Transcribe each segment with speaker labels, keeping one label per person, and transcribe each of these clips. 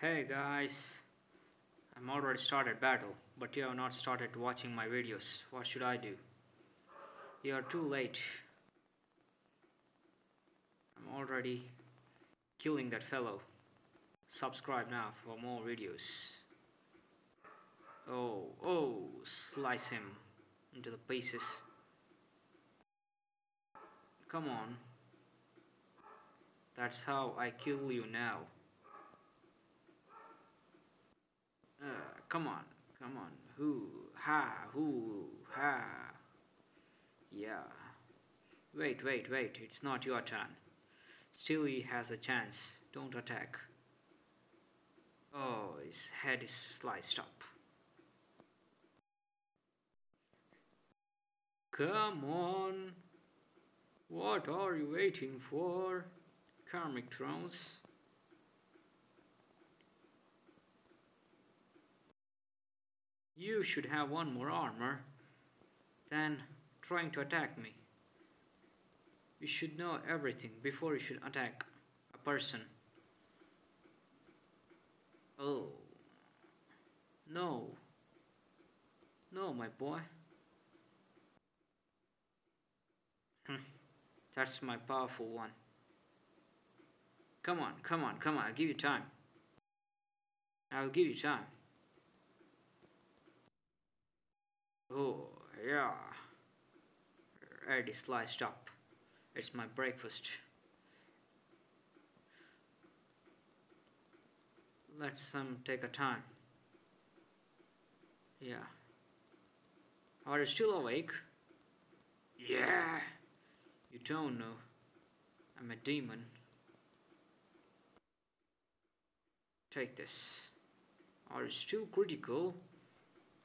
Speaker 1: Hey guys, I'm already started battle, but you have not started watching my videos. What should I do? You are too late. I'm already killing that fellow. Subscribe now for more videos. Oh, oh, slice him into the pieces. Come on. That's how I kill you now. Uh, come on, come on. Who, ha, who, ha. Yeah. Wait, wait, wait. It's not your turn. Still he has a chance. Don't attack. Oh, his head is sliced up. Come on. What are you waiting for? Karmic Thrones. You should have one more armor than trying to attack me. You should know everything before you should attack a person. Oh. No. No, my boy. Hmm. That's my powerful one. Come on, come on, come on. I'll give you time. I'll give you time. Oh, yeah. Already sliced up. It's my breakfast. Let's um take a time. Yeah. Are you still awake? Yeah. You don't know. I'm a demon. Take this. Are you still critical?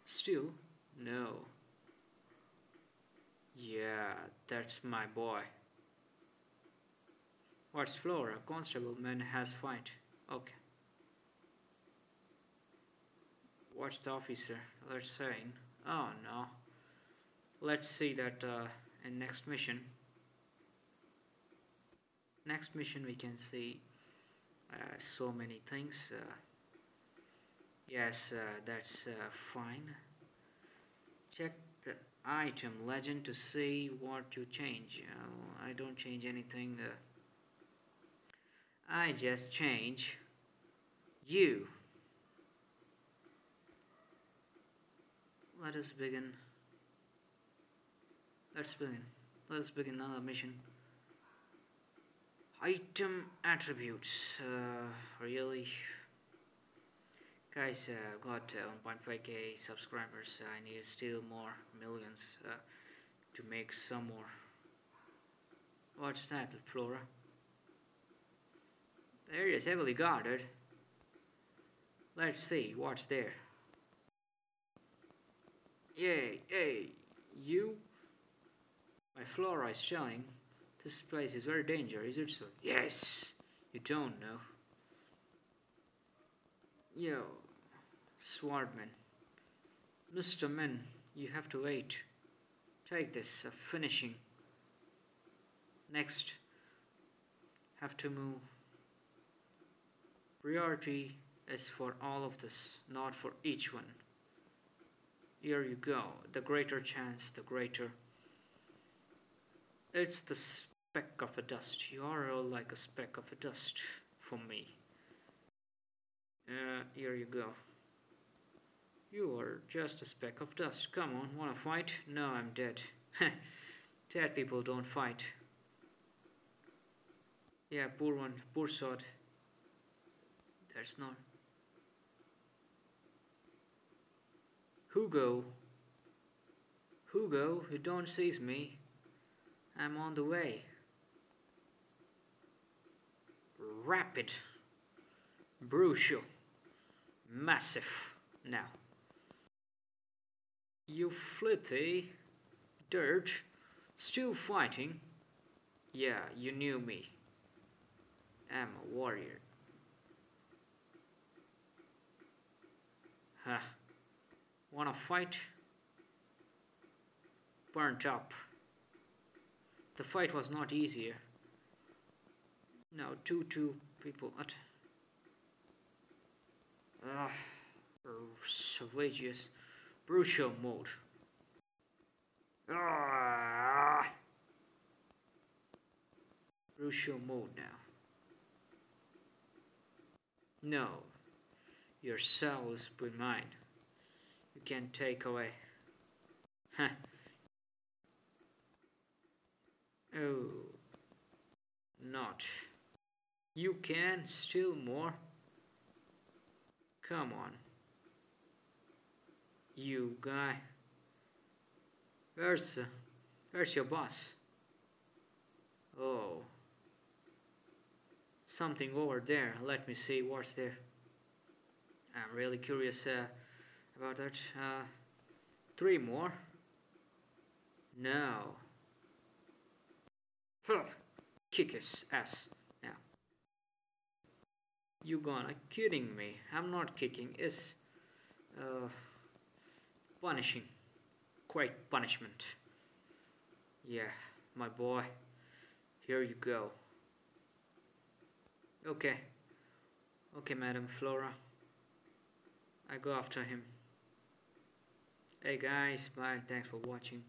Speaker 1: Still? No. Yeah, that's my boy. What's Flora? Constable man has fight. Okay. What's the officer? Let's saying. Oh no. Let's see that uh, in next mission. Next mission we can see uh, so many things. Uh, yes, uh, that's uh, fine. Check the item legend to see what you change. Uh, I don't change anything. Uh, I just change you. Let us begin. Let's begin. Let us begin another mission. Item attributes. Uh, really? Guys, uh, got uh, 1.5k subscribers. I need still more millions uh, to make some more. What's that, Flora? The area is heavily guarded. Let's see what's there. Yay, hey, you? My Flora is showing. This place is very dangerous, is it so? Yes, you don't know. Yo, Swordman. Mr. Men, you have to wait. Take this, uh, finishing. Next, have to move. Priority is for all of this, not for each one. Here you go. The greater chance, the greater. It's the speck of a dust. You are all like a speck of a dust for me. Uh, here you go. You are just a speck of dust. Come on, wanna fight? No, I'm dead. dead people don't fight. Yeah, poor one, poor sword. There's not. Hugo. Hugo, you don't seize me. I'm on the way. Rapid. Brutal. Massive. Now. You flitty. Dirt. Still fighting? Yeah, you knew me. I'm a warrior. Huh. Wanna fight? Burnt up. The fight was not easier. Now two two people at uh, savageous brutal mode. Ah, brutal mode now. No, your soul is with mine. You can't take away. Huh. Oh, not. You can steal more? Come on. You guy. Where's, uh, where's your boss? Oh. Something over there. Let me see what's there. I'm really curious uh, about that. Uh, three more? No. Huh. Kick his ass now. You gonna kidding me? I'm not kicking. It's uh, punishing. Great punishment. Yeah, my boy. Here you go. Okay. Okay, Madam Flora. I go after him. Hey guys, bye. Thanks for watching.